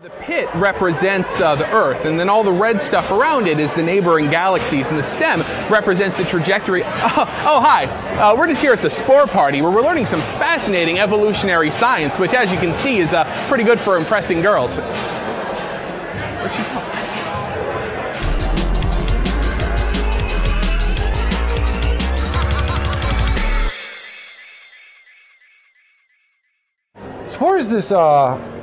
The pit represents uh, the Earth, and then all the red stuff around it is the neighboring galaxies, and the stem represents the trajectory. Oh, oh hi. Uh, we're just here at the Spore Party, where we're learning some fascinating evolutionary science, which, as you can see, is uh, pretty good for impressing girls. Go? Spore is this uh,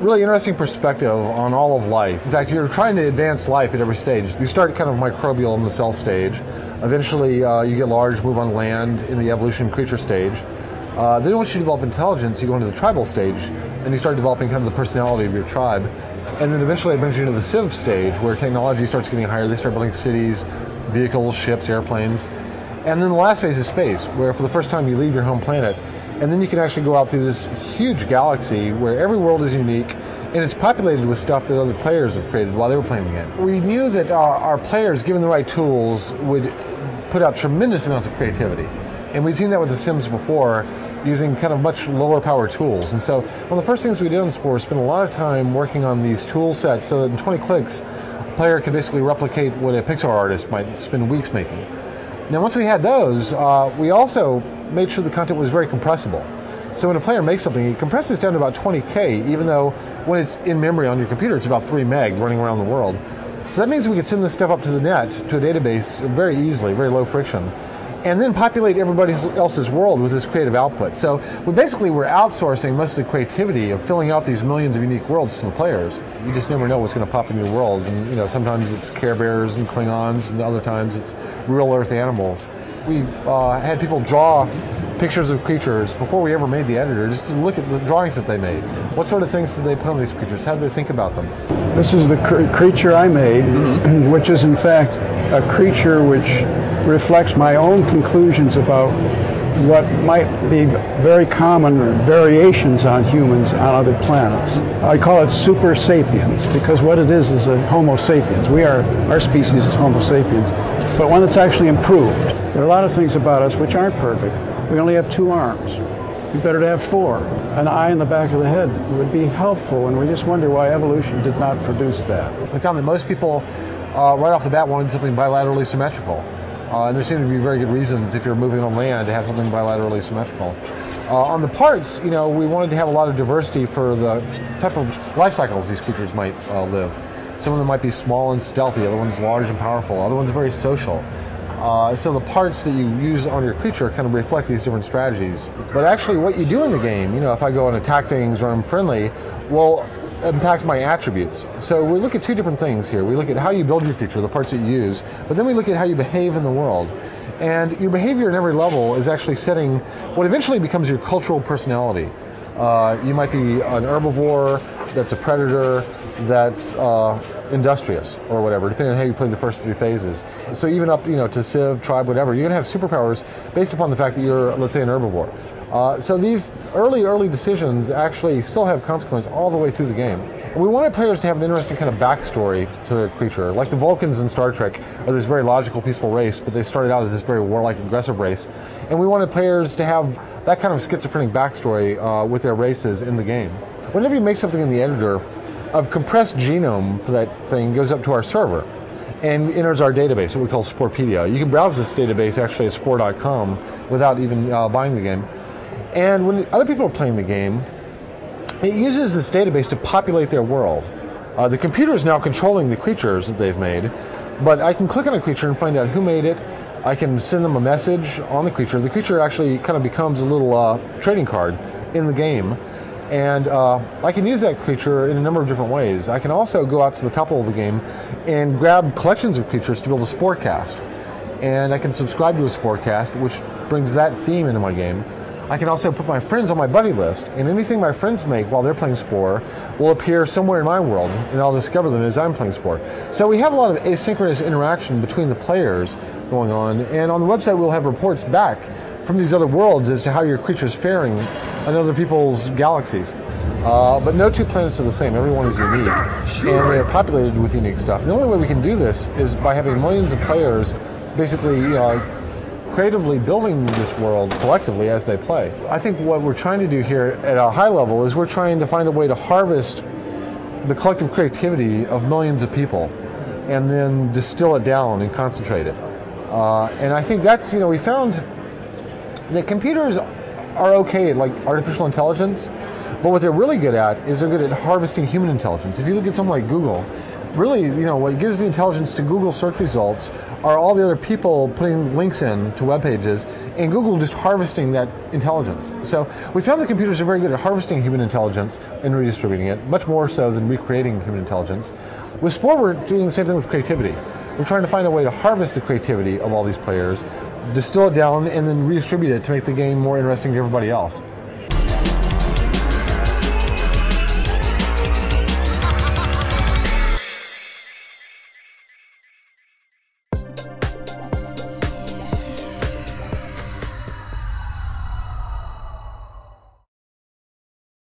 really interesting perspective on all of life. In fact, you're trying to advance life at every stage. You start kind of microbial in the cell stage. Eventually, uh, you get large, move on land in the evolution creature stage. Uh, then once you develop intelligence, you go into the tribal stage, and you start developing kind of the personality of your tribe. And then eventually it brings you into the civ stage, where technology starts getting higher. They start building cities, vehicles, ships, airplanes. And then the last phase is space, where for the first time you leave your home planet and then you can actually go out through this huge galaxy where every world is unique and it's populated with stuff that other players have created while they were playing the game. We knew that our, our players, given the right tools, would put out tremendous amounts of creativity. And we'd seen that with The Sims before, using kind of much lower power tools. And so one of the first things we did on Spore was spend a lot of time working on these tool sets so that in 20 clicks, a player could basically replicate what a Pixar artist might spend weeks making. Now, once we had those, uh, we also made sure the content was very compressible. So when a player makes something, it compresses down to about 20K, even though when it's in memory on your computer, it's about 3 meg running around the world. So that means we could send this stuff up to the net, to a database, very easily, very low friction, and then populate everybody else's world with this creative output. So we basically were outsourcing most of the creativity of filling out these millions of unique worlds to the players. You just never know what's going to pop in your world. And you know, sometimes it's Care Bears and Klingons, and other times it's real Earth animals we uh, had people draw pictures of creatures before we ever made the editor, just to look at the drawings that they made. What sort of things did they put on these creatures? How did they think about them? This is the cr- creature I made, mm-hmm. which is in fact a creature which reflects my own conclusions about what might be very common variations on humans on other planets. I call it super sapiens because what it is is a Homo sapiens. We are our species is Homo sapiens, but one that's actually improved. There are a lot of things about us which aren't perfect. We only have two arms. Be better to have four. An eye in the back of the head would be helpful, and we just wonder why evolution did not produce that. We found that most people, uh, right off the bat, wanted something bilaterally symmetrical. Uh, and there seem to be very good reasons if you're moving on land to have something bilaterally symmetrical. Uh, on the parts, you know, we wanted to have a lot of diversity for the type of life cycles these creatures might uh, live. Some of them might be small and stealthy, other ones large and powerful, other ones very social. Uh, so the parts that you use on your creature kind of reflect these different strategies. But actually, what you do in the game, you know, if I go and attack things or I'm friendly, well, impact my attributes. So we look at two different things here. We look at how you build your creature, the parts that you use, but then we look at how you behave in the world. And your behavior at every level is actually setting what eventually becomes your cultural personality. Uh, you might be an herbivore that's a predator that's uh, industrious or whatever, depending on how you play the first three phases. So even up, you know, to civ, tribe, whatever, you're gonna have superpowers based upon the fact that you're, let's say, an herbivore. Uh, so these early, early decisions actually still have consequence all the way through the game. And we wanted players to have an interesting kind of backstory to their creature. Like the Vulcans in Star Trek are this very logical, peaceful race, but they started out as this very warlike, aggressive race. And we wanted players to have that kind of schizophrenic backstory uh, with their races in the game. Whenever you make something in the editor, a compressed genome for that thing goes up to our server and enters our database, what we call Sporepedia. You can browse this database actually at spore.com without even uh, buying the game. And when other people are playing the game, it uses this database to populate their world. Uh, the computer is now controlling the creatures that they've made, but I can click on a creature and find out who made it. I can send them a message on the creature. The creature actually kind of becomes a little uh, trading card in the game. And uh, I can use that creature in a number of different ways. I can also go out to the top level of the game and grab collections of creatures to build a Sporecast. And I can subscribe to a Sporecast, which brings that theme into my game. I can also put my friends on my buddy list, and anything my friends make while they're playing Spore will appear somewhere in my world, and I'll discover them as I'm playing Spore. So we have a lot of asynchronous interaction between the players going on, and on the website we'll have reports back from these other worlds as to how your creature is faring on other people's galaxies. Uh, but no two planets are the same. Everyone is unique, and they are populated with unique stuff. The only way we can do this is by having millions of players basically you know, creatively building this world collectively as they play. I think what we're trying to do here at a high level is we're trying to find a way to harvest the collective creativity of millions of people and then distill it down and concentrate it. Uh, and I think that's, you know, we found that computers are okay like artificial intelligence, but what they're really good at is they're good at harvesting human intelligence. If you look at something like Google, really, you know, what gives the intelligence to Google search results are all the other people putting links in to web pages, and Google just harvesting that intelligence. So we found that computers are very good at harvesting human intelligence and redistributing it, much more so than recreating human intelligence. With Spore, we're doing the same thing with creativity. We're trying to find a way to harvest the creativity of all these players, distill it down, and then redistribute it to make the game more interesting to everybody else.